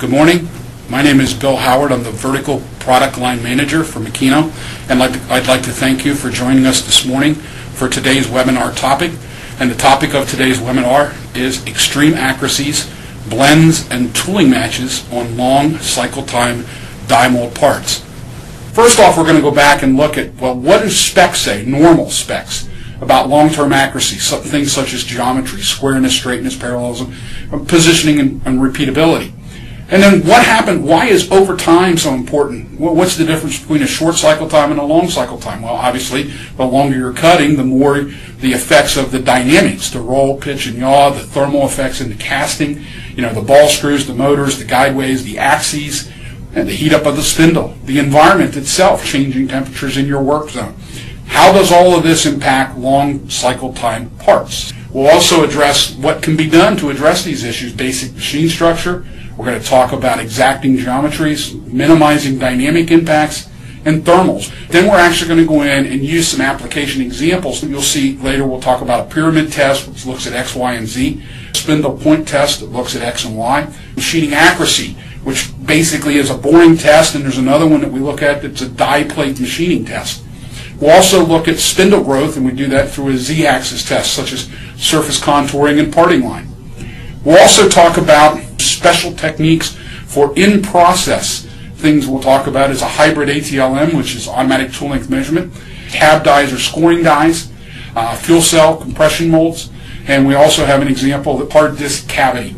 Good morning. My name is Bill Howard. I'm the Vertical Product Line Manager for Makino, and I'd like to thank you for joining us this morning for today's webinar topic. And the topic of today's webinar is extreme accuracies, blends, and tooling matches on long cycle time die mold parts. First off, we're going to go back and look at, well, what do specs say, normal specs, about long-term accuracy, things such as geometry, squareness, straightness, parallelism, positioning, and, and repeatability. And then what happened, why is over time so important? What's the difference between a short cycle time and a long cycle time? Well, obviously, the longer you're cutting, the more the effects of the dynamics, the roll, pitch, and yaw, the thermal effects in the casting, you know, the ball screws, the motors, the guideways, the axes, and the heat up of the spindle, the environment itself, changing temperatures in your work zone. How does all of this impact long cycle time parts? We'll also address what can be done to address these issues, basic machine structure. We're going to talk about exacting geometries, minimizing dynamic impacts, and thermals. Then we're actually going to go in and use some application examples. That you'll see later we'll talk about a pyramid test, which looks at X, Y, and Z, spindle point test that looks at X and Y, machining accuracy, which basically is a boring test, and there's another one that we look at that's a die plate machining test. We'll also look at spindle growth, and we do that through a z-axis test, such as surface contouring and parting line. We'll also talk about special techniques for in-process things we'll talk about is a hybrid ATLM, which is automatic tool length measurement, tab dies or scoring dies, uh, fuel cell compression molds, and we also have an example of the part disc cavity.